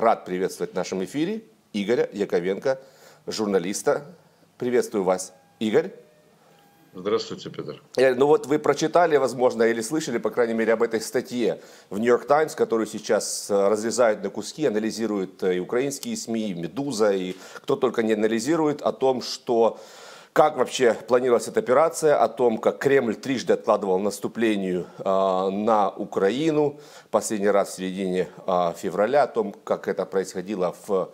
рад приветствовать в нашем эфире Игоря Яковенко, журналиста. Приветствую вас, Игорь. Здравствуйте, Петр. Э, ну вот вы прочитали, возможно, или слышали, по крайней мере, об этой статье в Нью-Йорк Таймс, которую сейчас э, разрезают на куски, анализируют э, и украинские СМИ, и Медуза, и кто только не анализирует о том, что как вообще планировалась эта операция, о том, как Кремль трижды откладывал наступлению э, на Украину, последний раз в середине э, февраля, о том, как это происходило в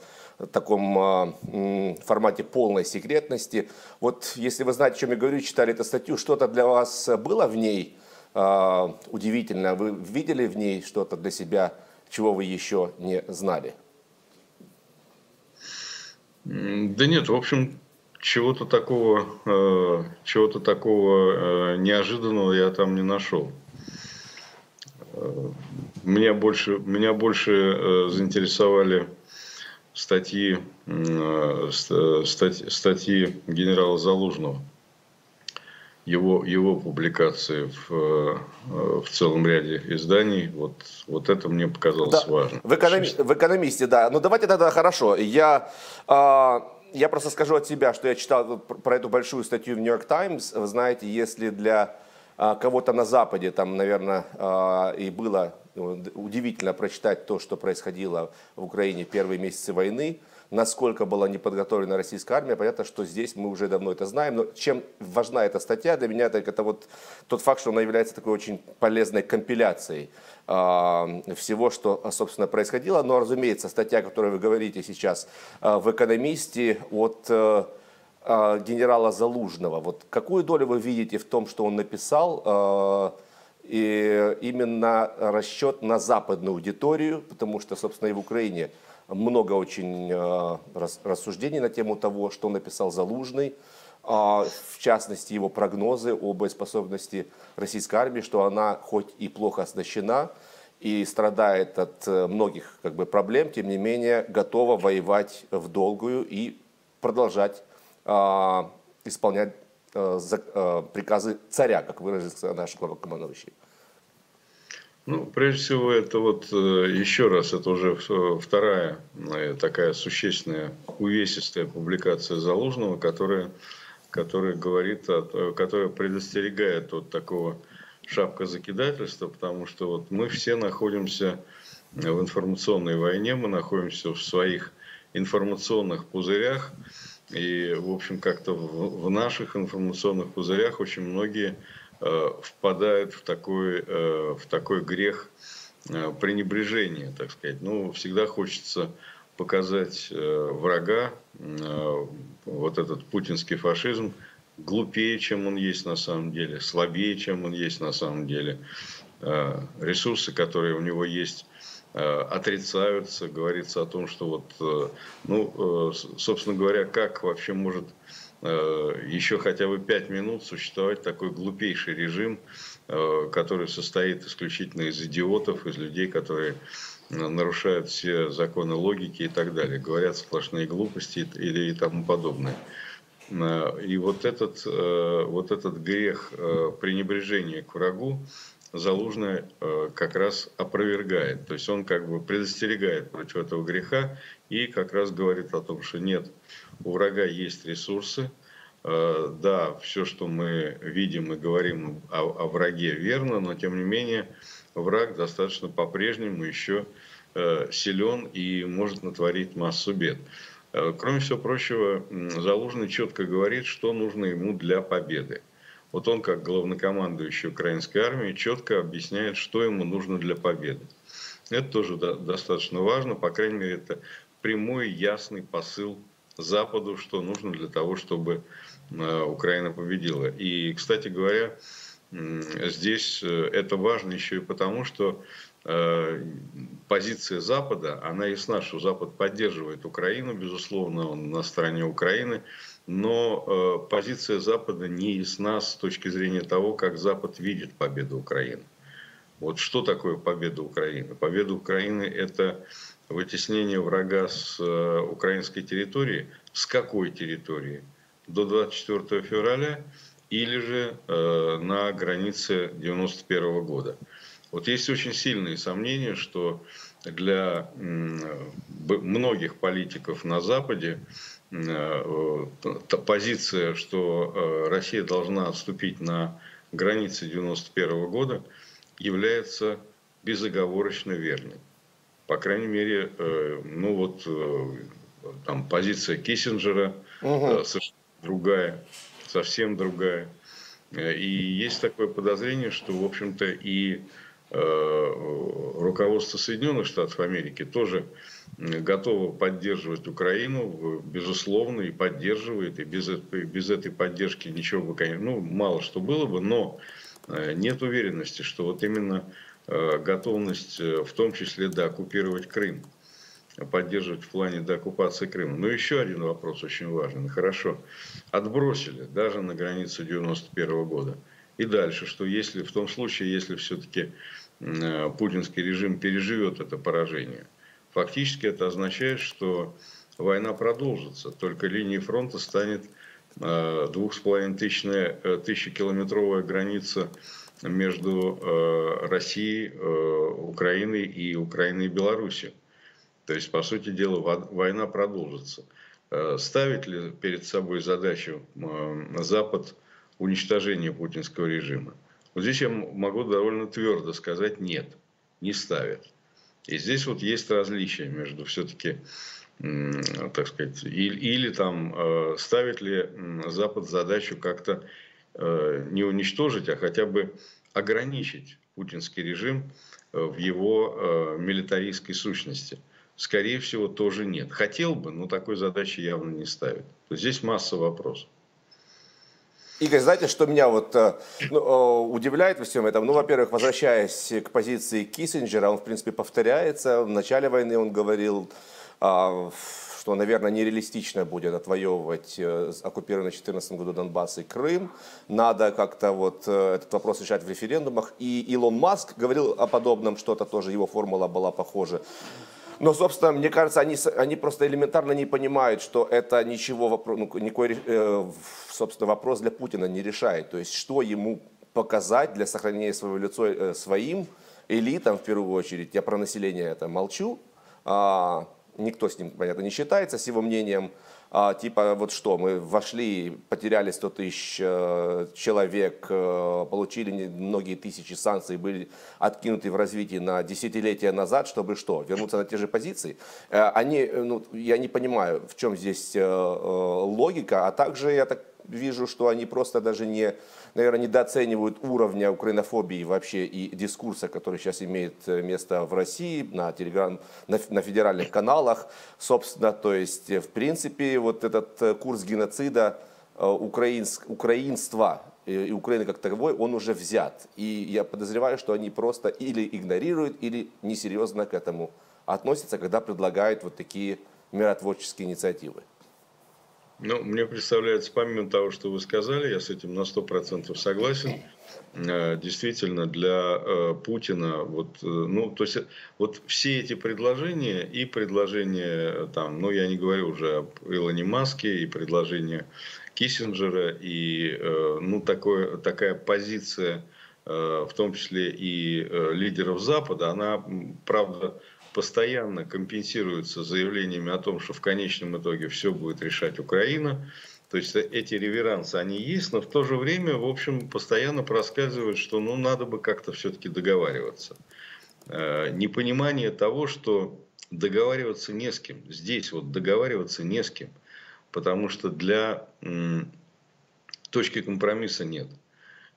таком э, формате полной секретности. Вот если вы знаете, о чем я говорю, читали эту статью, что-то для вас было в ней удивительно? Вы видели в ней что-то для себя, чего вы еще не знали? Да нет, в общем, чего-то такого, э, чего-то такого э, неожиданного я там не нашел. Э, меня больше, меня больше э, заинтересовали статьи, э, статьи, статьи генерала Залужного, его, его публикации в, э, в целом ряде изданий, вот, вот это мне показалось да, важным. В, экономи, в экономисте, да. Ну давайте тогда хорошо. Я а, я просто скажу от себя, что я читал про эту большую статью в Нью-Йорк Таймс. Вы знаете, если для а, кого-то на Западе, там, наверное, а, и было ну, удивительно прочитать то, что происходило в Украине первые месяцы войны, насколько была неподготовлена российская армия. Понятно, что здесь мы уже давно это знаем. Но чем важна эта статья для меня, так это вот тот факт, что она является такой очень полезной компиляцией э, всего, что, собственно, происходило. Но, разумеется, статья, о которой вы говорите сейчас э, в «Экономисте» от э, генерала Залужного. Вот какую долю вы видите в том, что он написал, и именно расчет на западную аудиторию, потому что, собственно, и в Украине много очень э, рассуждений на тему того, что написал Залужный, а, в частности его прогнозы о боеспособности российской армии, что она хоть и плохо оснащена и страдает от э, многих как бы, проблем, тем не менее готова воевать в долгую и продолжать а, исполнять за, приказы царя, как выразился наш главнокомандующий. Ну, прежде всего, это вот э, еще раз, это уже вторая э, такая существенная, увесистая публикация Залужного, которая, которая говорит, о, которая предостерегает от такого шапка закидательства, потому что вот мы все находимся в информационной войне, мы находимся в своих информационных пузырях, и, в общем, как-то в, в наших информационных пузырях очень многие Э, впадают в такой, э, в такой грех э, пренебрежения, так сказать. Ну, всегда хочется показать врага, вот этот путинский фашизм, глупее, чем он есть на самом деле, слабее, чем он есть на самом деле. Ресурсы, которые у него есть, отрицаются, говорится о том, что вот, ну, собственно говоря, как вообще может Э, еще хотя бы пять минут существовать такой глупейший режим, э, который состоит исключительно из идиотов, из людей, которые э, нарушают все законы логики и так далее, говорят сплошные глупости или и тому подобное. И вот этот, вот этот грех пренебрежения к врагу Залужный как раз опровергает. То есть он как бы предостерегает против этого греха и как раз говорит о том, что нет, у врага есть ресурсы. Э, да, все, что мы видим и говорим о, о враге, верно, но тем не менее враг достаточно по-прежнему еще э, силен и может натворить массу бед. Э, кроме всего прочего, Залужный четко говорит, что нужно ему для победы. Вот он, как главнокомандующий украинской армии, четко объясняет, что ему нужно для победы. Это тоже достаточно важно, по крайней мере, это прямой ясный посыл Западу, что нужно для того, чтобы э, Украина победила. И, кстати говоря, здесь э, это важно еще и потому, что э, позиция Запада, она ясна, что Запад поддерживает Украину, безусловно, он на стороне Украины, но позиция Запада не ясна с точки зрения того, как Запад видит победу Украины. Вот что такое победа Украины? Победа Украины – это вытеснение врага с э, украинской территории, с какой территории? До 24 февраля или же э, на границе 91 года. Вот есть очень сильные сомнения, что для многих политиков на Западе позиция, что Россия должна отступить на границы 91 года, является безоговорочно верной. По крайней мере, ну вот там позиция Киссинджера угу. совершенно другая, совсем другая. И есть такое подозрение, что, в общем-то, и э, руководство Соединенных Штатов Америки тоже готово поддерживать Украину, безусловно, и поддерживает, и без, без этой поддержки ничего бы, конечно, ну, мало что было бы, но э, нет уверенности, что вот именно э, готовность, в том числе, да, оккупировать Крым, поддерживать в плане деоккупации Крыма. Но еще один вопрос очень важный. Хорошо, отбросили даже на границу 91 года. И дальше, что если в том случае, если все-таки э, путинский режим переживет это поражение, фактически это означает, что война продолжится, только линия фронта станет э, двух с половиной э, тысячи километровая граница между Россией, Украиной и Украиной и Белоруссией. То есть, по сути дела, война продолжится. Э, ставит ли перед собой задачу э, Запад уничтожения путинского режима? Вот здесь я могу довольно твердо сказать нет, не ставит. И здесь вот есть различие между все-таки, так сказать, или, или там э, ставит ли Запад задачу как-то не уничтожить, а хотя бы ограничить путинский режим в его милитаристской сущности – скорее всего, тоже нет. Хотел бы, но такой задачи явно не ставит. Здесь масса вопросов. Игорь, знаете, что меня вот э, ну, э, удивляет во всем этом? Ну, во-первых, возвращаясь к позиции Киссинджера, он, в принципе, повторяется. В начале войны он говорил, что, наверное, нереалистично будет отвоевывать э, оккупированный в 2014 году Донбасс и Крым. Надо как-то вот этот вопрос решать в референдумах. И Илон Маск говорил о подобном что-то тоже, его формула была похожа. Но, собственно, мне кажется, они, они просто элементарно не понимают, что это ничего, ну, никакой, э, собственно, вопрос для Путина не решает. То есть, что ему показать для сохранения своего лица э, своим элитам, в первую очередь, я про население это молчу, а, никто с ним, понятно, не считается, с его мнением, а, типа вот что, мы вошли, потеряли 100 тысяч э, человек, э, получили многие тысячи санкций, были откинуты в развитии на десятилетия назад, чтобы что, вернуться на те же позиции. Э, они, ну, я не понимаю, в чем здесь логика, а также я так вижу, что они просто даже не, наверное, недооценивают уровня украинофобии вообще и дискурса, который сейчас имеет э, место в России, на, телеграм, на, на федеральных каналах, собственно, то есть, э, в принципе, вот этот э, курс геноцида украинск, украинства и Украины как таковой, он уже взят. И я подозреваю, что они просто или игнорируют, или несерьезно к этому относятся, когда предлагают вот такие миротворческие инициативы. Ну, мне представляется, помимо того, что вы сказали, я с этим на 100% согласен, э, действительно для э, Путина, вот, э, ну, то есть, вот все эти предложения и предложения, там, ну, я не говорю уже об Илоне Маске, и предложения Киссинджера, и, ну, такое, такая позиция, в том числе и лидеров Запада, она, правда, постоянно компенсируется заявлениями о том, что в конечном итоге все будет решать Украина. То есть эти реверансы, они есть, но в то же время, в общем, постоянно проскальзывает, что ну, надо бы как-то все-таки договариваться. Э, непонимание того, что договариваться не с кем. Здесь вот договариваться не с кем. Потому что для точки компромисса нет.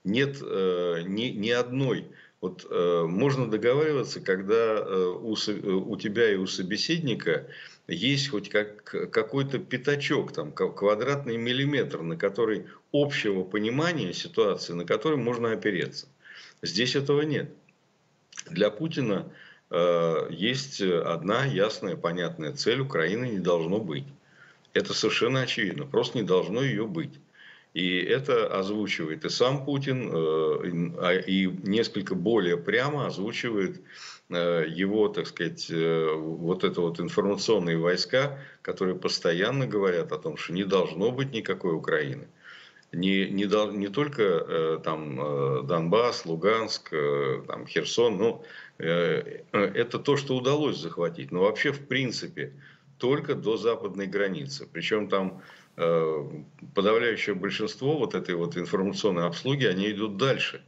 Нет э, ни, ни одной вот э, можно договариваться, когда э, у, э, у тебя и у собеседника есть хоть как, какой-то пятачок, там, квадратный миллиметр, на который общего понимания ситуации, на который можно опереться. Здесь этого нет. Для Путина э, есть одна ясная, понятная цель. Украины не должно быть. Это совершенно очевидно. Просто не должно ее быть. И это озвучивает и сам Путин, э, а, и несколько более прямо озвучивает э, его, так сказать, э, вот это вот информационные войска, которые постоянно говорят о том, что не должно быть никакой Украины. не, не, не только э, там э, Донбасс, Луганск, э, там, Херсон, ну, э, это то, что удалось захватить. Но вообще, в принципе, только до западной границы. Причем там подавляющее большинство вот этой вот информационной обслуги, они идут дальше.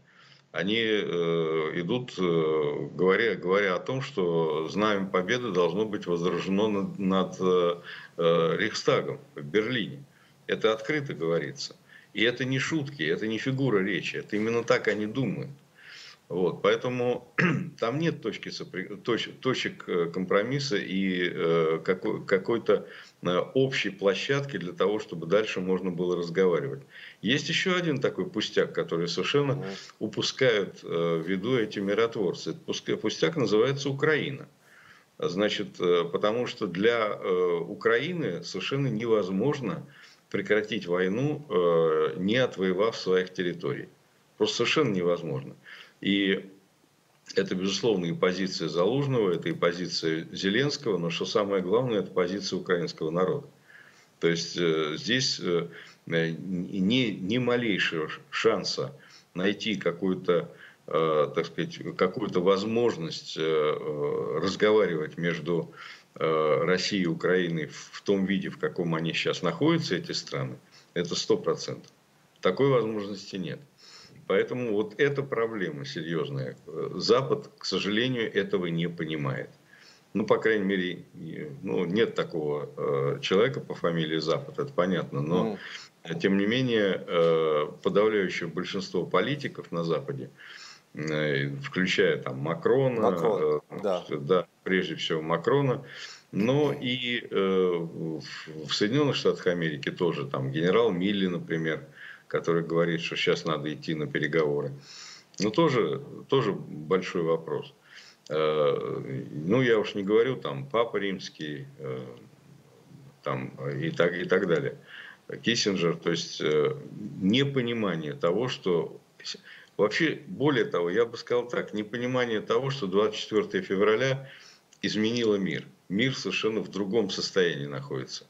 Они э, идут, э, говоря, говоря о том, что знамя победы должно быть возражено над, над э, Рейхстагом в Берлине. Это открыто говорится. И это не шутки, это не фигура речи, это именно так они думают. Вот, поэтому там нет точки, точ, точек э, компромисса и э, какой, какой-то э, общей площадки для того, чтобы дальше можно было разговаривать. Есть еще один такой пустяк, который совершенно упускают э, в виду эти миротворцы. Этот пустяк называется Украина. Значит, э, потому что для э, Украины совершенно невозможно прекратить войну, не отвоевав своих территорий. Просто совершенно невозможно. И это, безусловно, и позиция Залужного, это и позиция Зеленского, но что самое главное, это позиция украинского народа. То есть э, здесь э, ни, ни малейшего шанса найти какую-то, так сказать, какую-то возможность разговаривать между Э, России и Украины в том виде, в каком они сейчас находятся, эти страны, это сто процентов. Такой возможности нет. Поэтому вот эта проблема серьезная. Запад, к сожалению, этого не понимает. Ну, по крайней мере, ну, нет такого э, человека по фамилии Запад, это понятно. Но, mm. тем не менее, э, подавляющее большинство политиков на Западе, Э, включая там Макрона, Макрон, э, да. да, прежде всего Макрона, но и э, в Соединенных Штатах Америки тоже там генерал Милли, например, который говорит, что сейчас надо идти на переговоры. Ну, тоже, тоже большой вопрос. Ну, я уж не говорю, там, Папа Римский, там, и так, и так далее. Киссинджер, то есть непонимание того, что Вообще, более того, я бы сказал так, непонимание того, что 24 февраля изменило мир. Мир совершенно в другом состоянии находится.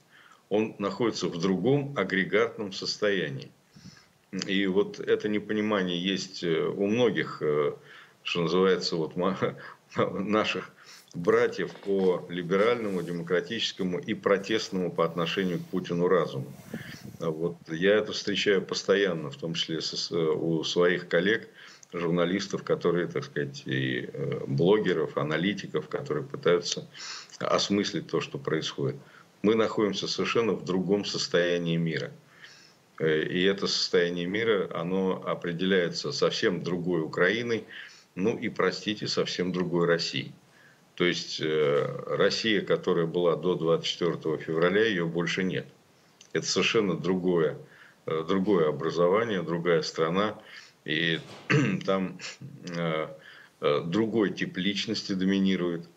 Он находится в другом агрегатном состоянии. И вот это непонимание есть э, у многих, э, что называется, вот наших братьев по либеральному, демократическому и протестному по отношению к Путину разуму. Вот я это встречаю постоянно, в том числе у своих коллег, журналистов, которые, так сказать, и э, блогеров, аналитиков, которые пытаются осмыслить то, что происходит. Мы находимся совершенно в другом состоянии мира. Э, и это состояние мира, оно определяется совсем другой Украиной, ну и, простите, совсем другой Россией. То есть э, Россия, которая была до 24 февраля, ее больше нет. Это совершенно другое, э, другое образование, другая страна. И там другой тип личности доминирует.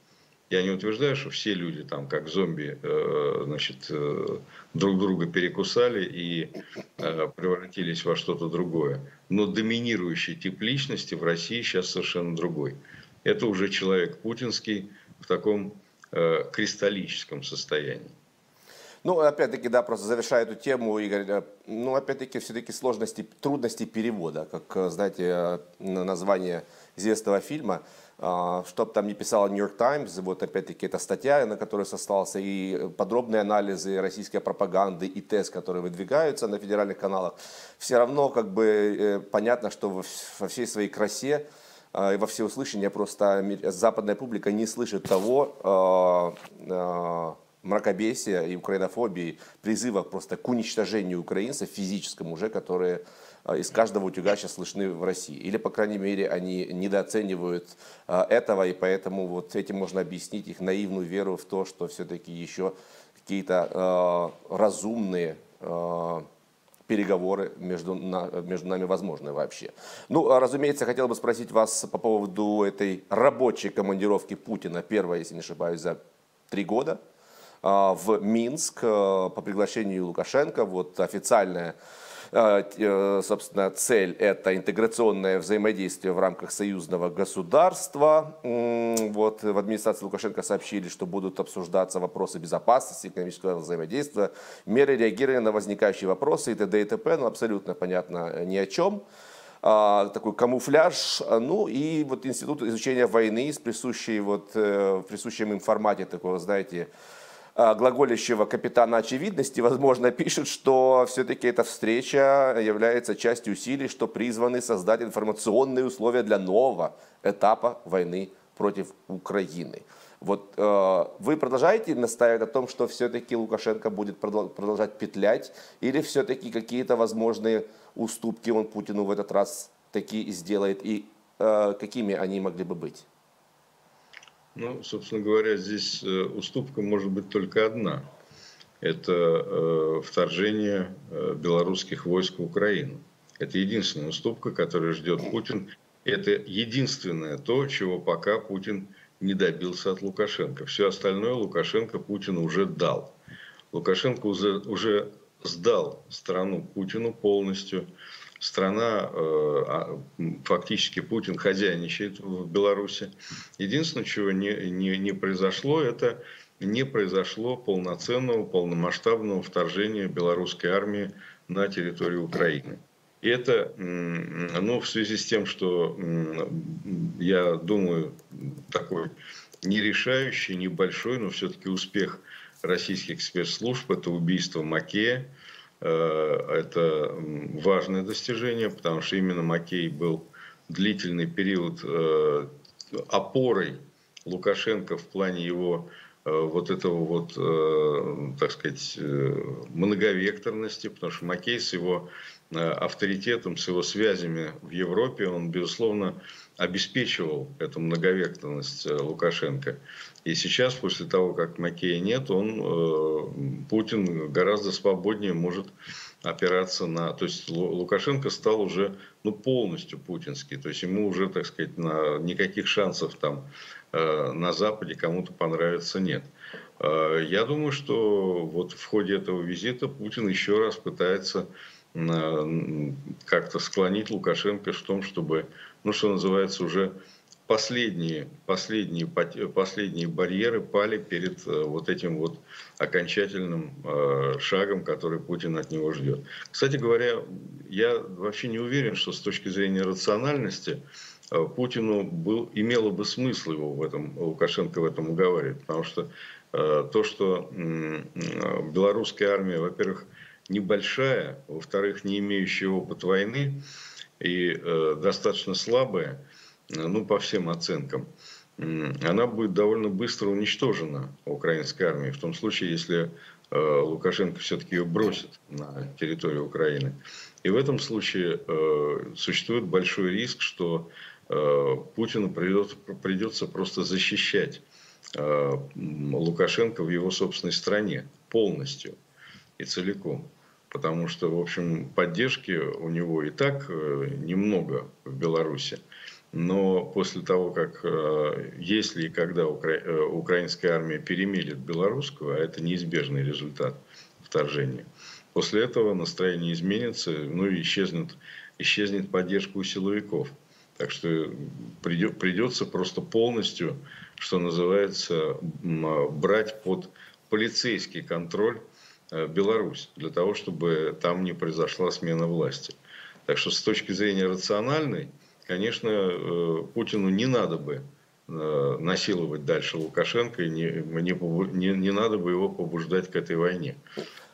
Я не утверждаю, что все люди там, как зомби, значит, друг друга перекусали и превратились во что-то другое. Но доминирующий тип личности в России сейчас совершенно другой. Это уже человек путинский в таком кристаллическом состоянии. Ну, опять-таки, да, просто завершая эту тему, Игорь, э, ну, опять-таки, все-таки сложности, трудности перевода, как, э, знаете, э, название известного фильма, что бы там ни писала Нью-Йорк Таймс, вот опять-таки эта статья, на которой сослался, и подробные анализы российской пропаганды и тест, которые выдвигаются на федеральных каналах, все равно как бы понятно, что во всей своей красе и во всеуслышание просто западная публика не слышит того, мракобесия и украинофобии, призыва просто к уничтожению украинцев физическому уже, которые а, из каждого утюга сейчас слышны в России. Или, по крайней мере, они недооценивают а, этого, и поэтому вот этим можно объяснить их наивную веру в то, что все-таки еще какие-то э, разумные э, переговоры между, на, между нами возможны вообще. Ну, разумеется, хотел бы спросить вас по поводу этой рабочей командировки Путина, первая, если не ошибаюсь, за три года – а, в Минск а, по приглашению Лукашенко. Вот официальное собственно, цель – это интеграционное взаимодействие в рамках союзного государства. Вот в администрации Лукашенко сообщили, что будут обсуждаться вопросы безопасности, экономического взаимодействия, меры реагирования на возникающие вопросы и т.д. и т.п. Ну, абсолютно понятно ни о чем. А, такой камуфляж, ну и вот институт изучения войны с присущей вот, э, присущим им формате такого, знаете, глаголящего капитана очевидности, возможно, пишет, что все-таки эта встреча является частью усилий, что призваны создать информационные условия для нового этапа войны против Украины. Вот э, вы продолжаете настаивать о том, что все-таки Лукашенко будет продолжать петлять, или все-таки какие-то возможные уступки он Путину в этот раз такие сделает, и э, какими они могли бы быть? Ну, собственно говоря, здесь э, уступка может быть только одна. Это э, вторжение э, белорусских войск в Украину. Это единственная уступка, которую ждет Путин. Это единственное то, чего пока Путин не добился от Лукашенко. Все остальное Лукашенко Путину уже дал. Лукашенко уже, уже сдал страну Путину полностью. Страна, э, а, фактически Путин хозяйничает в Беларуси. Единственное, чего не, не, не произошло, это не произошло полноценного, полномасштабного вторжения белорусской армии на территорию Украины. Это, ну, в связи с тем, что, я думаю, такой нерешающий, небольшой, но все-таки успех российских спецслужб – это убийство Макея. Э, это важное достижение, потому что именно Макей был длительный период э, опорой Лукашенко в плане его э, вот этого вот, так сказать, многовекторности, потому что Макей с его авторитетом, с его связями в Европе, он, безусловно, обеспечивал эту многовекторность Лукашенко. И сейчас, после того, как Макея нет, он, э, Путин гораздо свободнее может опираться на... То есть Лукашенко стал уже ну, полностью путинский. То есть ему уже, так сказать, на, никаких шансов там э, на Западе кому-то понравиться нет. Э, я думаю, что вот в ходе этого визита Путин еще раз пытается как-то склонить Лукашенко в том, чтобы, ну, что называется, уже последние, последние, последние барьеры пали перед э, вот этим вот окончательным э, шагом, который Путин от него ждет. Кстати говоря, я вообще не уверен, что с точки зрения рациональности э, Путину был, имело бы смысл его в этом, Лукашенко в этом уговаривать, потому что то, что белорусская армия, во-первых, небольшая, во-вторых, не имеющая опыт войны и достаточно слабая, ну, по всем оценкам, она будет довольно быстро уничтожена украинской армией, в том случае, если э, Лукашенко все-таки ее бросит на территорию Украины. И в этом случае э, существует большой риск, что э, Путину придется, просто защищать Лукашенко в его собственной стране полностью и целиком. Потому что, в общем, поддержки у него и так немного в Беларуси. Но после того, как, э, если и когда э, украинская армия перемелет белорусскую, а это неизбежный результат вторжения, после этого настроение изменится, ну и исчезнет, исчезнет поддержка у силовиков. Так что придется просто полностью, что называется, брать под полицейский контроль э, Беларусь, для того, чтобы там не произошла смена власти. Так что с точки зрения рациональной, конечно, э, Путину не надо бы э, насиловать дальше Лукашенко, и не, не, не надо бы его побуждать к этой войне,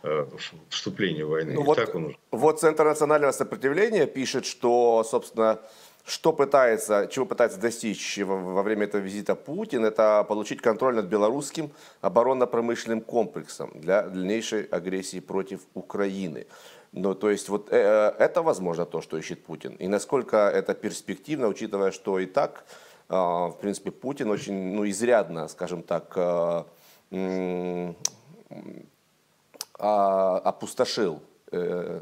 э, вступлению в войну. Ну, вот, так он уже. вот Центр национального сопротивления пишет, что, собственно, что пытается, чего пытается достичь во, во время этого визита Путин, это получить контроль над белорусским оборонно-промышленным комплексом для дальнейшей агрессии против Украины. Ну, то есть вот э, это возможно то, что ищет Путин. И насколько это перспективно, учитывая, что и так, э, в принципе, Путин очень, ну, изрядно, скажем так, э, э, опустошил э,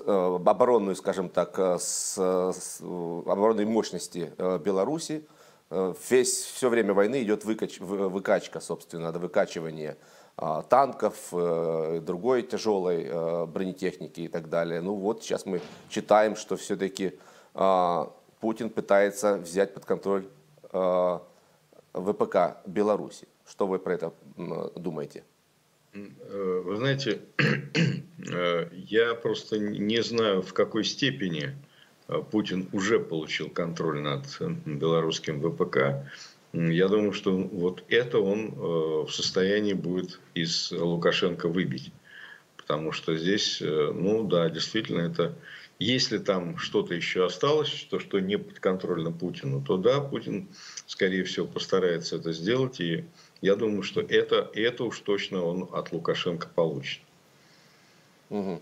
э, оборонную, скажем так, э, с, с, оборонной мощности э, Беларуси весь, все время войны идет выкач, выкачка, собственно, до выкачивания а, танков, э, другой тяжелой э, бронетехники и так далее. Ну вот сейчас мы читаем, что все-таки а, Путин пытается взять под контроль а, ВПК Беларуси. Что вы про это думаете? Э, вы знаете, я просто не знаю, в какой степени Путин уже получил контроль над белорусским ВПК. Я думаю, что вот это он э, в состоянии будет из Лукашенко выбить. Потому что здесь, э, ну да, действительно, это если там что-то еще осталось, то, что не подконтрольно Путину, то да, Путин, скорее всего, постарается это сделать. И я думаю, что это, это уж точно он от Лукашенко получит. Угу.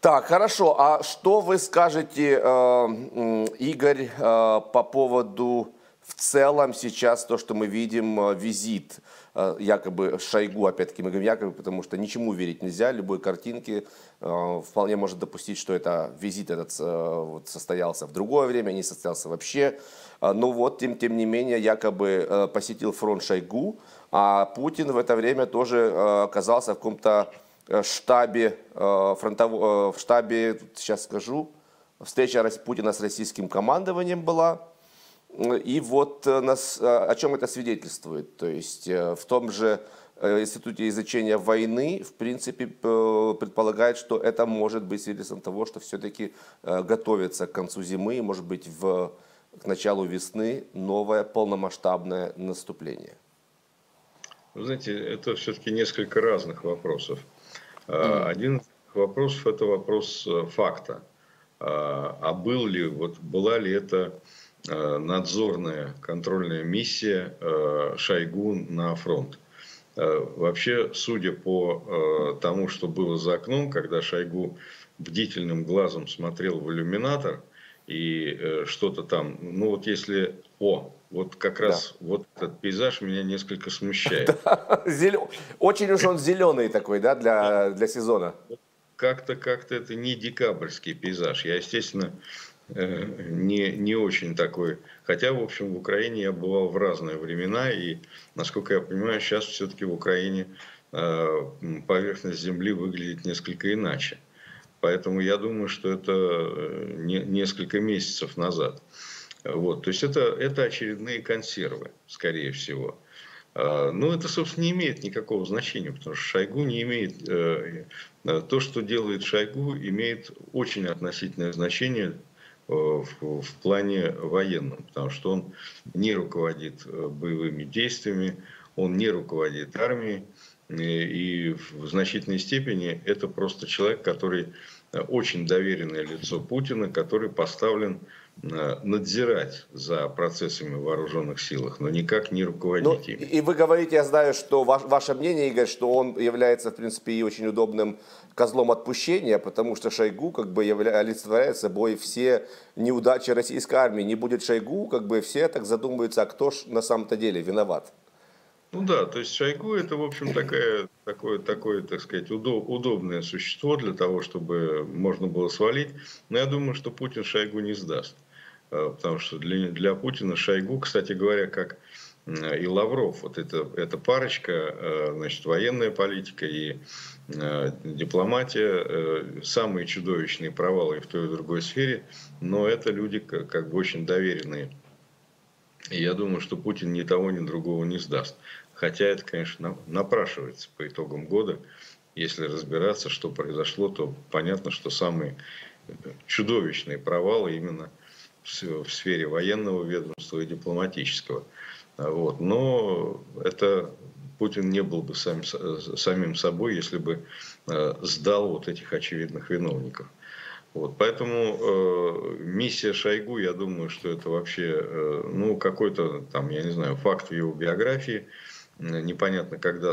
Так, хорошо. А что вы скажете, э, Игорь, по поводу в целом сейчас то, что мы видим, э, визит э, якобы Шойгу, опять-таки мы говорим якобы, потому что ничему верить нельзя, любой картинки э, вполне может допустить, что это визит этот вот, состоялся в другое время, не состоялся вообще. Но вот, тем, тем не менее, якобы посетил фронт Шойгу, а Путин в это время тоже оказался в каком-то штабе, фронтов... в штабе, сейчас скажу, встреча Путина с российским командованием была, и вот э, нас, э, о чем это свидетельствует? То есть э, в том же Институте изучения войны, в принципе, предполагает, что это может быть свидетельством того, что все-таки готовится к концу зимы, может быть, в, к началу весны новое полномасштабное наступление. Вы знаете, это все-таки несколько разных вопросов. Mm. Один из вопросов – это вопрос факта. А был ли, вот была ли это надзорная контрольная миссия э, Шойгу на фронт. Э, вообще, судя по тому, что было за окном, когда Шойгу бдительным глазом смотрел в иллюминатор и что-то там, ну вот если, о, вот как раз да. вот этот пейзаж меня несколько смущает. Очень уж он зеленый такой, да, для, для сезона. Как-то, как-то это не декабрьский пейзаж. Я, естественно, Э, не, не очень такой. Хотя, в общем, в Украине я бывал в разные времена, и, насколько я понимаю, сейчас все-таки в Украине э, поверхность земли выглядит несколько иначе. Поэтому я думаю, что это э, не, несколько месяцев назад. Вот, то есть это, это очередные консервы, скорее всего. Но это, собственно, не имеет никакого значения, потому что Шойгу не имеет... То, что делает Шойгу, имеет очень относительное значение Э, в, в плане военном, потому что он не руководит э, боевыми действиями, он не руководит армией, и в значительной степени это просто человек, который э, очень доверенное лицо Путина, который поставлен надзирать за процессами в вооруженных силах, но никак не руководить ну, ими. И вы говорите, я знаю, что ваш, ваше мнение, Игорь, что он является, в принципе, и очень удобным козлом отпущения, потому что Шойгу как бы явля, олицетворяет собой все неудачи российской армии. Не будет Шойгу, как бы все так задумываются, а кто ж на самом-то деле виноват. Ну да, то есть Шойгу это, в общем, такая, такое, такое, так сказать, удоб, удобное существо для того, чтобы можно было свалить. Но я думаю, что Путин Шойгу не сдаст. Э, потому что для, для Путина Шойгу, кстати говоря, как и Лавров, вот это, эта парочка, э, значит, военная политика и э, дипломатия, самые чудовищные провалы в той и другой сфере, но это люди как бы очень доверенные. И я думаю, что Путин ни того, ни другого не сдаст. Хотя это, конечно, напрашивается по итогам года. Если разбираться, что произошло, то понятно, что самые чудовищные провалы именно в сфере военного ведомства и дипломатического. Вот. Но это Путин не был бы сам, самим собой, если бы э, сдал вот этих очевидных виновников. Вот, поэтому э, миссия Шойгу, я думаю, что это вообще э, ну, какой-то там, я не знаю, факт в его биографии. Непонятно, когда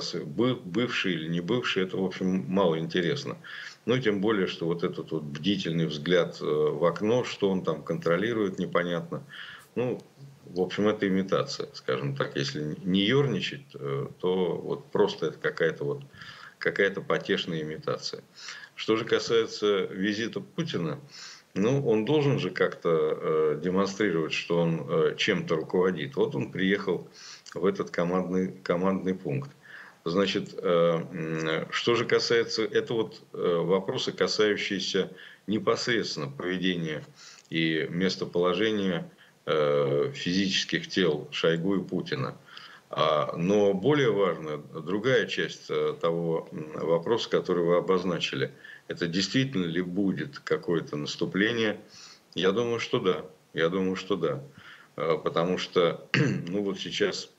бывший или не бывший, это, в общем, мало интересно. Ну, тем более, что вот этот вот бдительный взгляд э, в окно, что он там контролирует, непонятно. Ну, в общем, это имитация, скажем так. Если не ерничать, э, то вот просто это какая-то вот какая-то потешная имитация. Что же касается визита Путина, ну, он должен же как-то э, демонстрировать, что он чем-то руководит. Вот он приехал в этот командный, командный пункт. Значит, э, что же касается, это вот э, вопросы, касающиеся непосредственно поведения и местоположения э, физических тел Шойгу и Путина. А, но более важная другая часть того вопроса, который вы обозначили. Это действительно ли будет какое-то наступление? Я думаю, что да. Я думаю, что да. Потому что, ну вот сейчас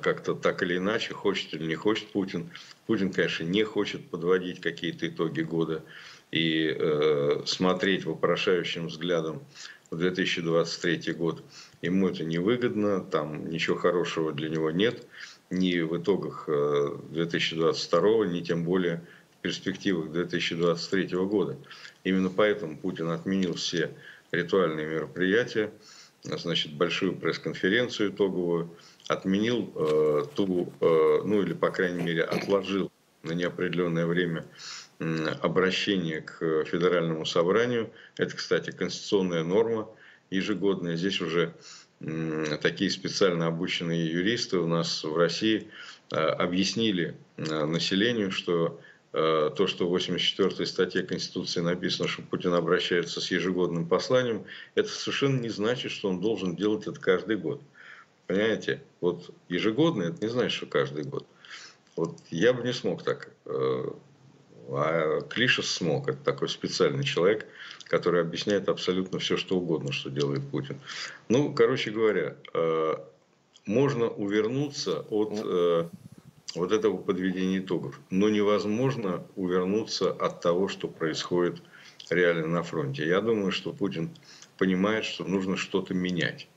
как-то так или иначе, хочет или не хочет Путин. Путин, конечно, не хочет подводить какие-то итоги года и э, смотреть вопрошающим взглядом в 2023 год. Ему это невыгодно, там ничего хорошего для него нет, ни в итогах 2022, э, ни тем более в перспективах 2023 года. Именно поэтому Путин отменил все ритуальные мероприятия, значит, большую пресс-конференцию итоговую, отменил э, ту, э, ну или, по крайней мере, отложил на неопределенное время обращение к федеральному собранию. Это, кстати, конституционная норма ежегодная. Здесь уже такие специально обученные юристы у нас в России э, объяснили э, населению, что э, то, что в 84-й статье Конституции написано, что Путин обращается с ежегодным посланием, это совершенно не значит, что он должен делать это каждый год. Понимаете? Вот ежегодно, это не значит, что каждый год. Вот я бы не смог так. Э, а Клишес смог. Это такой специальный человек, который объясняет абсолютно все, что угодно, что делает Путин. Ну, короче говоря, э, можно увернуться от э, вот этого подведения итогов. Но невозможно увернуться от того, что происходит реально на фронте. Я думаю, что Путин понимает, что нужно что-то менять.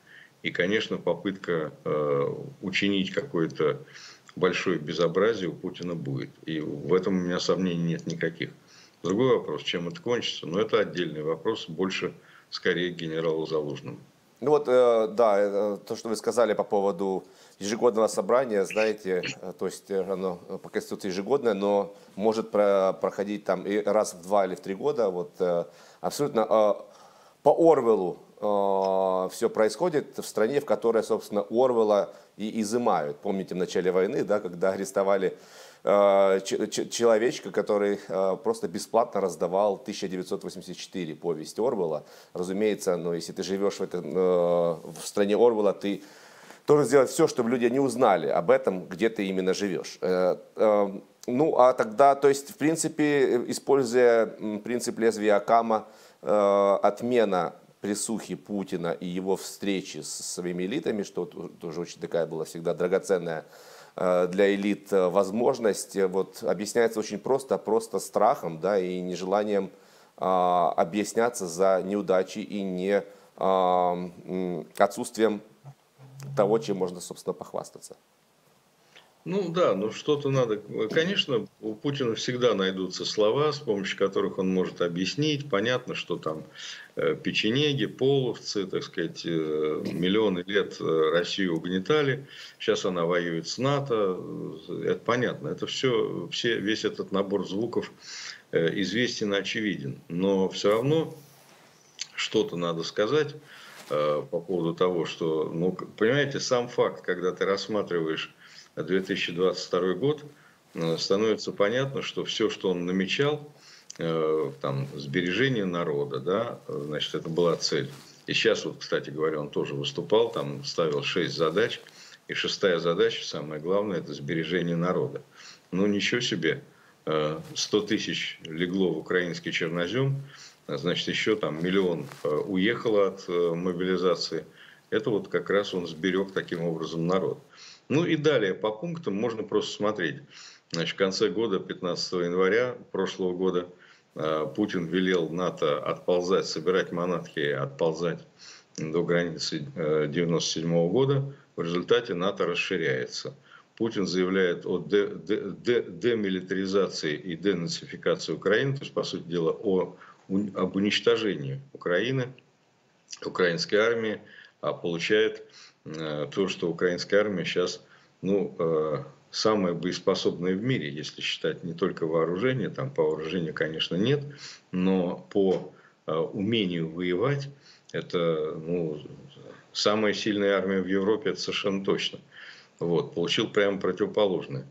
И, конечно, попытка э, учинить какое-то большое безобразие у Путина будет. И в этом у меня сомнений нет никаких. Другой вопрос, чем это кончится, но это отдельный вопрос, больше скорее генералу Залужному. Ну вот, э, да, э, то, что вы сказали по поводу ежегодного собрания, знаете, то есть оно по Конституции ежегодное, но может проходить там и раз в два или в три года. Вот абсолютно по Орвелу э, все происходит в стране, в которой, собственно, Орвела и изымают. Помните в начале войны, да, когда арестовали э, человечка, который э, просто бесплатно раздавал 1984 повесть Орвела. Разумеется, но если ты живешь в, это, э, в стране Орвела, ты должен сделать все, чтобы люди не узнали об этом, где ты именно живешь. Э, э, ну, а тогда, то есть, в принципе, используя принцип лезвия Акама, э, отмена присухи Путина и его встречи с своими элитами, что тоже очень такая была всегда драгоценная э, для элит э, возможность, вот, объясняется очень просто, просто страхом да, и нежеланием а, объясняться за неудачи и не а, отсутствием того, чем можно, собственно, похвастаться. Ну да, ну что-то надо. Конечно, у Путина всегда найдутся слова, с помощью которых он может объяснить. Понятно, что там э, печенеги, половцы, так сказать, э, миллионы лет э, Россию угнетали. Сейчас она воюет с НАТО. Это понятно. Это все, все весь этот набор звуков известен и очевиден. Но все равно что-то надо сказать по поводу того, что, ну, понимаете, сам факт, когда ты рассматриваешь 2022 год, э, становится понятно, что все, что он намечал, э, там, сбережение народа, да, значит, это была цель. И сейчас, вот, кстати говоря, он тоже выступал, там ставил шесть задач, и шестая задача, самое главное, это сбережение народа. Ну, ничего себе, 100 э, тысяч легло в украинский чернозем, значит, еще там миллион уехало от мобилизации. Это вот как раз он сберег таким образом народ. Ну и далее по пунктам можно просто смотреть. Значит, в конце года, 15 января прошлого года, э, Путин велел НАТО отползать, собирать монархии, отползать до границы 1997 э, года. В результате НАТО расширяется. Путин заявляет о демилитаризации и денацификации Украины, то есть, по сути дела, о, об уничтожении Украины, украинской армии, а получает то, что украинская армия сейчас ну, э, самая боеспособная в мире, если считать не только вооружение, там по вооружению, конечно, нет, но по умению воевать, это ну, самая сильная армия в Европе, это совершенно точно. Вот, получил прямо противоположное.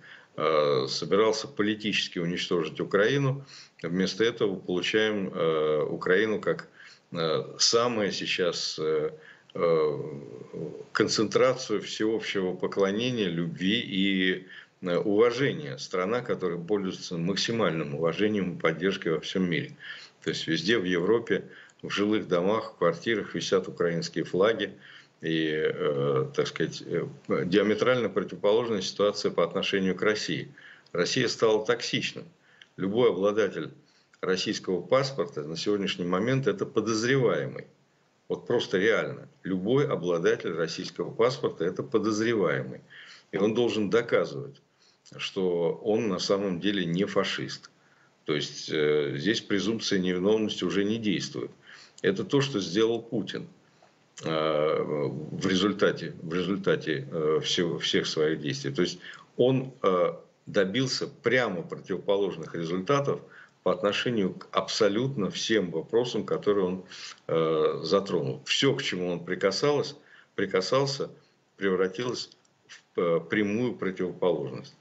Собирался политически уничтожить Украину, вместо этого получаем Украину как самое сейчас концентрацию всеобщего поклонения, любви и Э, уважение. Страна, которая пользуется максимальным уважением и поддержкой во всем мире. То есть везде в Европе, в жилых домах, в квартирах висят украинские флаги. И, э, так сказать, э, диаметрально противоположная ситуация по отношению к России. Россия стала токсичным. Любой обладатель российского паспорта на сегодняшний момент это подозреваемый. Вот просто реально. Любой обладатель российского паспорта это подозреваемый. И он должен доказывать, что он на самом деле не фашист. То есть э, здесь презумпция невиновности уже не действует. Это то, что сделал Путин э, в результате, в результате э, всего, всех своих действий. То есть он э, добился прямо противоположных результатов по отношению к абсолютно всем вопросам, которые он э, затронул. Все, к чему он прикасался, прикасался, превратилось в э, прямую противоположность.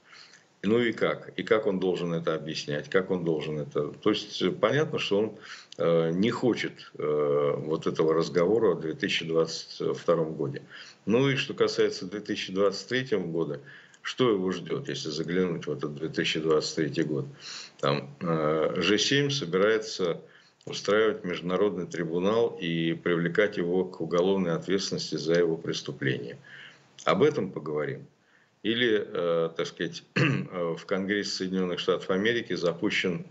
Ну и как? И как он должен это объяснять? Как он должен это... То есть э, понятно, что он э, не хочет э, вот этого разговора о 2022 году. Ну и что касается 2023 года, что его ждет, если заглянуть в этот 2023 год? Там G7 собирается устраивать международный трибунал и привлекать его к уголовной ответственности за его преступления. Об этом поговорим. Или, э, так сказать, в Конгрессе Соединенных Штатов Америки запущен,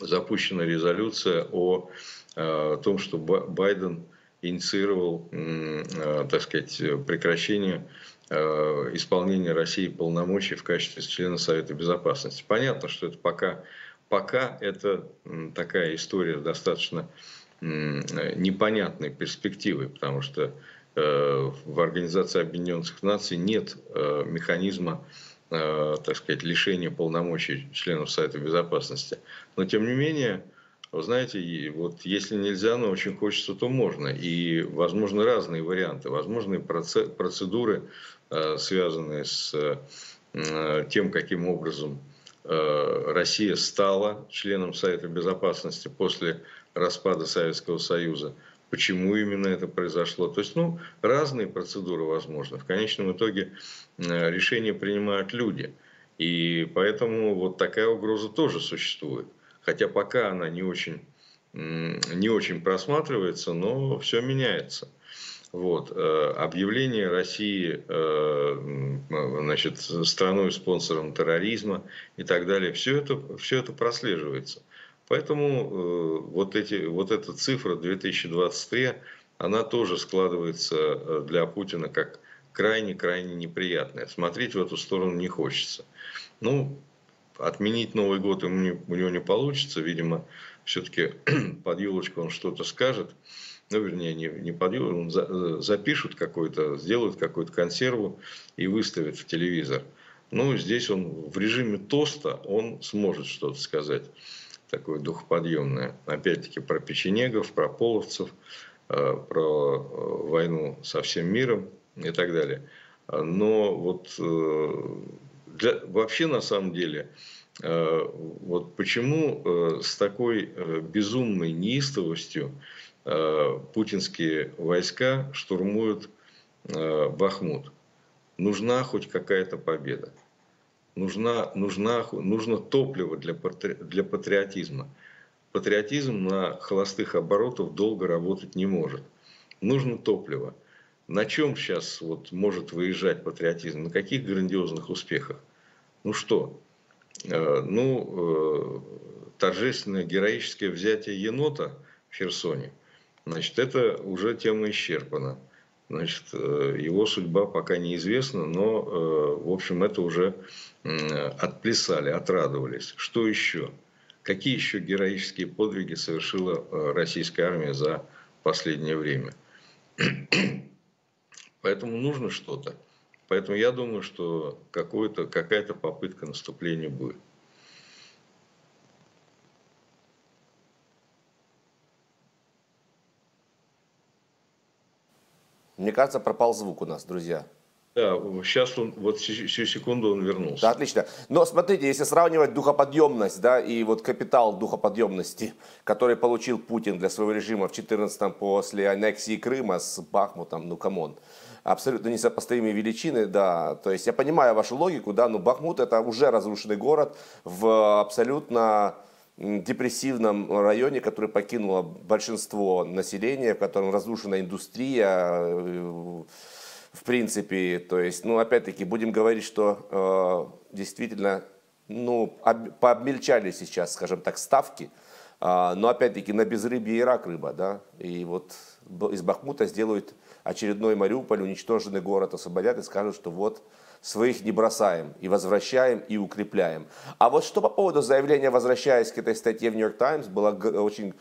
запущена резолюция о, о э, том, что Байден инициировал, э, так сказать, прекращение исполнения России полномочий в качестве члена Совета Безопасности. Понятно, что это пока, пока это такая история достаточно непонятной перспективы, потому что Э, в Организации Объединенных Наций нет э, механизма, э, так сказать, лишения полномочий членов Совета Безопасности. Но тем не менее, вы знаете, вот если нельзя, но очень хочется, то можно. И возможны разные варианты, возможны процедуры, связанные с тем, каким образом Россия стала членом Совета Безопасности после распада Советского Союза почему именно это произошло. То есть, ну, разные процедуры возможны. В конечном итоге э, решения принимают люди. И поэтому вот такая угроза тоже существует. Хотя пока она не очень, не очень просматривается, но все меняется. Вот. Э, объявление России э, значит, страной спонсором терроризма и так далее, все это, все это прослеживается. Поэтому э, вот, эти, вот эта цифра 2023, она тоже складывается для Путина как крайне-крайне неприятная. Смотреть в эту сторону не хочется. Ну, отменить Новый год ему не, у него не получится. Видимо, все-таки под елочку он что-то скажет. Ну, вернее, не, не под елочку, он за, э, запишут какой-то, сделают какую-то консерву и выставят в телевизор. Ну, здесь он в режиме тоста, он сможет что-то сказать такое духоподъемное. Опять-таки про печенегов, про половцев, э, про э, войну со всем миром и так далее. Но вот для, вообще на самом деле, вот почему с такой безумной неистовостью путинские войска штурмуют Бахмут? Нужна хоть какая-то победа нужна, нужна, нужно топливо для, для патриотизма. Патриотизм на холостых оборотах долго работать не может. Нужно топливо. На чем сейчас вот может выезжать патриотизм? На каких грандиозных успехах? Ну что? Э, ну, э, торжественное героическое взятие енота в Херсоне, значит, это уже тема исчерпана. Значит, э, его судьба пока неизвестна, но, в общем, это уже отплясали, отрадовались. Что еще? Какие еще героические подвиги совершила российская армия за последнее время? Поэтому нужно что-то. Поэтому я думаю, что какая-то попытка наступления будет. Мне кажется, пропал звук у нас, друзья. Да, сейчас он, вот всю секунду он вернулся. Да, отлично. Но смотрите, если сравнивать духоподъемность, да, и вот капитал духоподъемности, который получил Путин для своего режима в 14-м после аннексии Крыма с Бахмутом, ну come on абсолютно несопоставимые величины, да. То есть я понимаю вашу логику, да, но Бахмут это уже разрушенный город в абсолютно депрессивном районе, который покинуло большинство населения, в котором разрушена индустрия, э, в принципе, то есть, ну, опять-таки, будем говорить, что э, действительно, ну, об, пообмельчали сейчас, скажем так, ставки, э, но, опять-таки, на безрыбье и рак рыба, да, и вот из Бахмута сделают очередной Мариуполь, уничтоженный город, освободят и скажут, что вот своих не бросаем, и возвращаем, и укрепляем. А вот что по поводу заявления, возвращаясь к этой статье в Нью-Йорк Таймс, было очень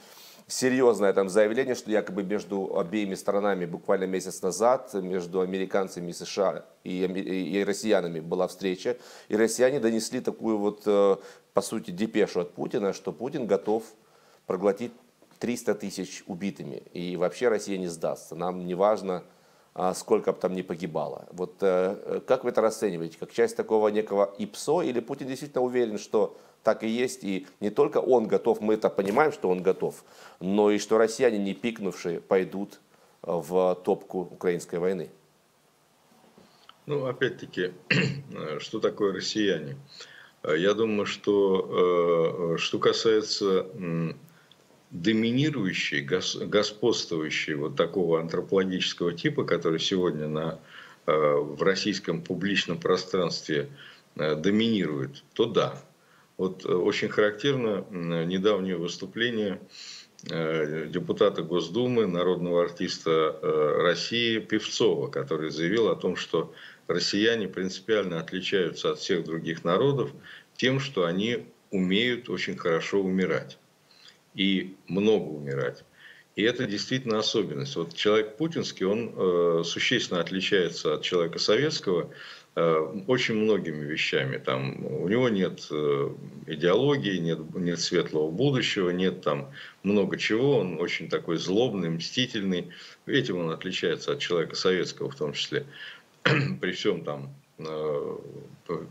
серьезное там заявление, что якобы между обеими сторонами буквально месяц назад, между американцами и США и, и, и россиянами была встреча, и россияне донесли такую вот, э, по сути, депешу от Путина, что Путин готов проглотить 300 тысяч убитыми, и вообще Россия не сдастся. Нам не важно, а, сколько бы там ни погибало. Вот э, как вы это расцениваете? Как часть такого некого ИПСО? Или Путин действительно уверен, что так и есть, и не только он готов, мы это понимаем, что он готов, но и что россияне, не пикнувшие, пойдут э, в топку украинской войны. Ну, опять-таки, что такое россияне? Э, я думаю, что что касается доминирующей, господствующей вот такого антропологического типа, который сегодня на, в российском публичном пространстве доминирует, то да, вот э, очень характерно недавнее выступление э, депутата Госдумы, народного артиста э, России Певцова, который заявил о том, что россияне принципиально отличаются от всех других народов тем, что они умеют очень хорошо умирать и много умирать. И это действительно особенность. Вот человек путинский, он э, существенно отличается от человека советского Э, очень многими вещами. Там, у него нет э, идеологии, нет, нет светлого будущего, нет там много чего. Он очень такой злобный, мстительный. Этим он отличается от человека советского в том числе. При всем там э,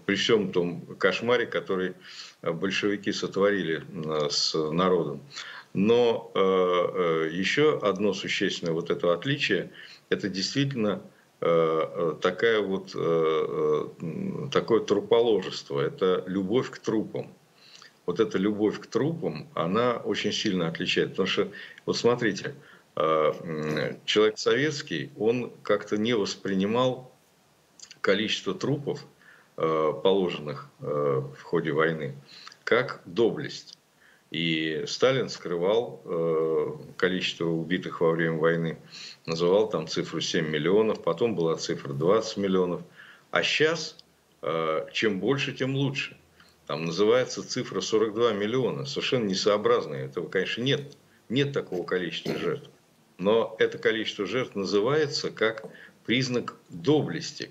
при всем том кошмаре, который большевики сотворили с народом. Но еще одно существенное вот это отличие, это действительно Э, э, такая вот, э, такое труположество, это любовь к трупам. Вот эта любовь к трупам, она очень сильно отличает. Потому что, вот смотрите, человек советский, он как-то не воспринимал количество трупов, положенных в ходе войны, как доблесть. И Сталин скрывал э, количество убитых во время войны, называл там цифру 7 миллионов, потом была цифра 20 миллионов. А сейчас э, чем больше, тем лучше. Там называется цифра 42 миллиона, совершенно несообразная. Этого, конечно, нет. Нет такого количества жертв. Но это количество жертв называется как признак доблести.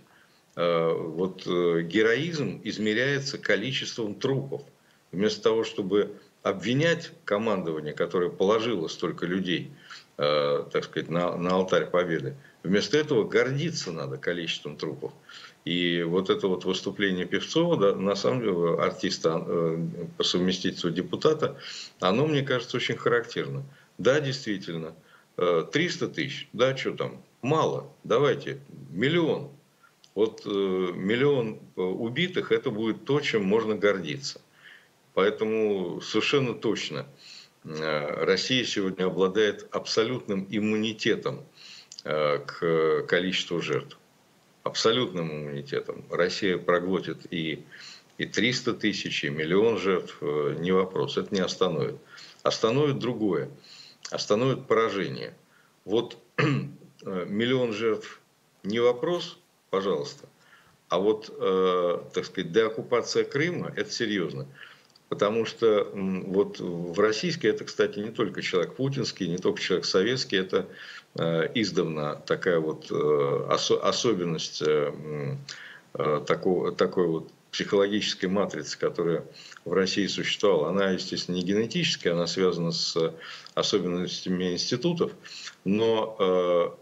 Э, вот героизм измеряется количеством трупов. Вместо того, чтобы обвинять командование, которое положило столько людей, э, так сказать, на, на алтарь победы. Вместо этого гордиться надо количеством трупов. И вот это вот выступление Певцова, да, на самом деле, артиста э, по совместительству депутата, оно, мне кажется, очень характерно. Да, действительно, э, 300 тысяч, да, что там, мало, давайте, миллион. Вот э, миллион э, убитых, это будет то, чем можно гордиться. Поэтому совершенно точно э, Россия сегодня обладает абсолютным иммунитетом э, к количеству жертв. Абсолютным иммунитетом. Россия проглотит и, и 300 тысяч, и миллион жертв, э, не вопрос, это не остановит. Остановит другое, остановит поражение. Вот миллион жертв не вопрос, пожалуйста, а вот, так сказать, деоккупация Крыма – это серьезно. Потому что вот в российской, это, кстати, не только человек путинский, не только человек советский, это э, издавна такая вот э, особенность э, такого, такой вот психологической матрицы, которая в России существовала. Она, естественно, не генетическая, она связана с особенностями институтов, но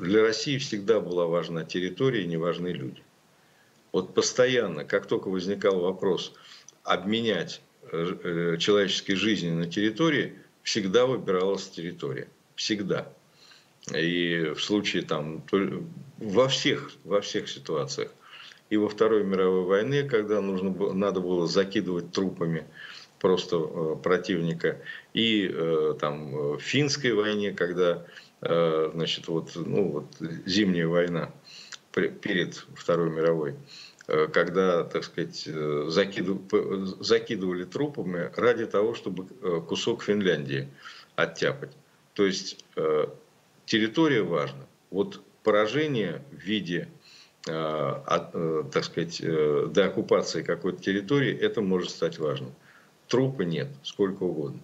для России всегда была важна территория и не важны люди. Вот постоянно, как только возникал вопрос обменять человеческие жизни на территории, всегда выбиралась территория. Всегда. И в случае там, во всех, во всех ситуациях. И во Второй мировой войне, когда нужно, надо было закидывать трупами просто э, противника, и э, там в финской войне, когда, э, значит, вот, ну, вот зимняя война перед Второй мировой, когда, так сказать, закидывали, закидывали трупами ради того, чтобы кусок Финляндии оттяпать. То есть территория важна. Вот поражение в виде, так сказать, деоккупации какой-то территории, это может стать важным. Трупа нет, сколько угодно.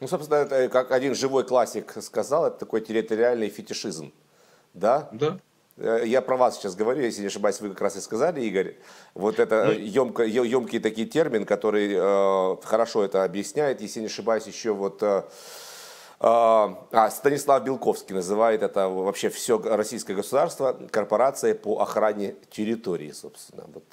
Ну, собственно, это, как один живой классик сказал, это такой территориальный фетишизм. Да? Да. Э, я про вас сейчас говорю, если не ошибаюсь, вы как раз и сказали, Игорь. Вот это ну, емко, емкий такой термин, который э, хорошо это объясняет. Если не ошибаюсь, еще вот... Э, а, а, Станислав Белковский называет это вообще все российское государство корпорация по охране территории, собственно. Вот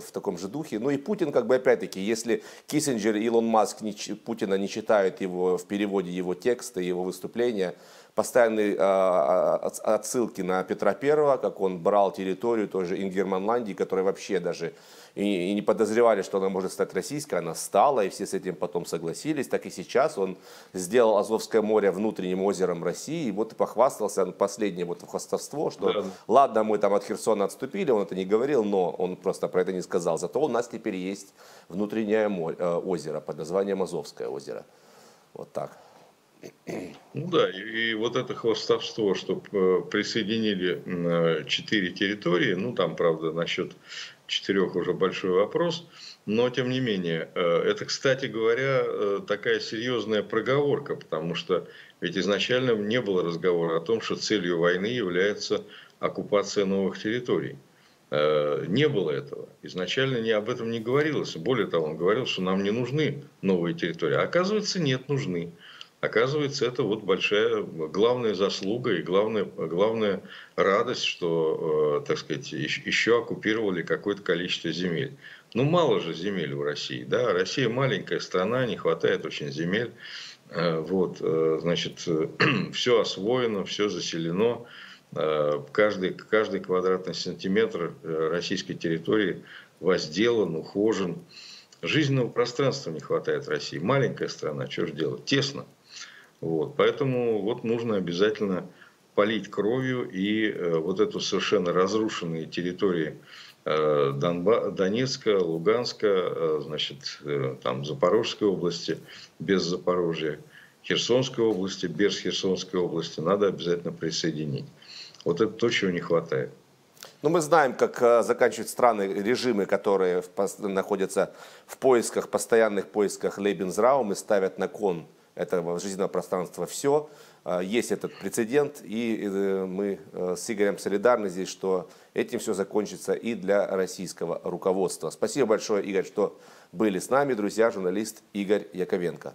в, таком же духе. Ну и Путин, как бы опять-таки, если Киссинджер и Илон Маск не, Путина не читают его в переводе его текста, его выступления, постоянные а, а, отсылки на Петра Первого, как он брал территорию тоже Ингерманландии, которая вообще даже и, не подозревали, что она может стать российской, она стала, и все с этим потом согласились. Так и сейчас он сделал Азовское море внутренним озером России, и вот и похвастался последнее вот хвастовство, что да. ладно, мы там от Херсона отступили, он это не говорил, но он просто про это не сказал. Зато у нас теперь есть внутреннее море, э, озеро под названием Азовское озеро. Вот так. Ну да, и, и вот это хвостовство, что э, присоединили э, четыре территории, ну там, правда, насчет четырех уже большой вопрос, но тем не менее, э, это, кстати говоря, такая серьезная проговорка, потому что ведь изначально не было разговора о том, что целью войны является оккупация новых территорий. Не было этого. Изначально не, об этом не говорилось. Более того, он говорил, что нам не нужны новые территории. А оказывается, нет, нужны. Оказывается, это вот большая, главная заслуга и главная, главная радость, что, э, так сказать, еще оккупировали какое-то количество земель. Ну, мало же земель в России, да, Россия маленькая страна, не хватает очень земель, э, вот, э, значит, все освоено, все заселено, каждый, каждый квадратный сантиметр российской территории возделан, ухожен. Жизненного пространства не хватает России. Маленькая страна, что же делать? Тесно. Вот, поэтому вот нужно обязательно полить кровью и э, вот эту совершенно разрушенные территории э, Донба, Донецка, Луганска, э, значит, э, там Запорожской области без Запорожья, Херсонской области без Херсонской области надо обязательно присоединить. Вот это то, чего не хватает. Ну, мы знаем, как э, заканчивают страны, режимы, которые в, находятся в поисках, постоянных поисках Лейбензраум и ставят на кон этого жизненного пространства все. А, есть этот прецедент, и э, мы э, с Игорем солидарны здесь, что этим все закончится и для российского руководства. Спасибо большое, Игорь, что были с нами, друзья, журналист Игорь Яковенко.